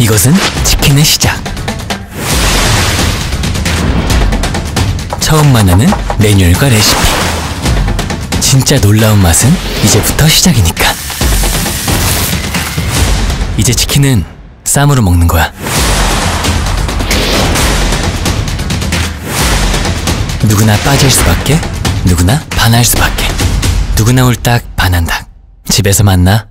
이것은 치킨의 시작. 처음 만나는 매뉴얼과 레시피. 진짜 놀라운 맛은 이제부터 시작이니까. 이제 치킨은 쌈으로 먹는 거야. 누구나 빠질 수밖에, 누구나 반할 수밖에. 누구나 홀딱 반한다. 집에서 만나